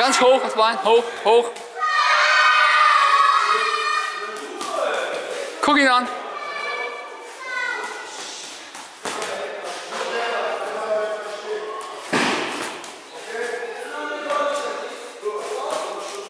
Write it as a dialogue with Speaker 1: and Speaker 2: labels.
Speaker 1: Ganz hoch, das Bein, hoch, hoch. Guck ihn an.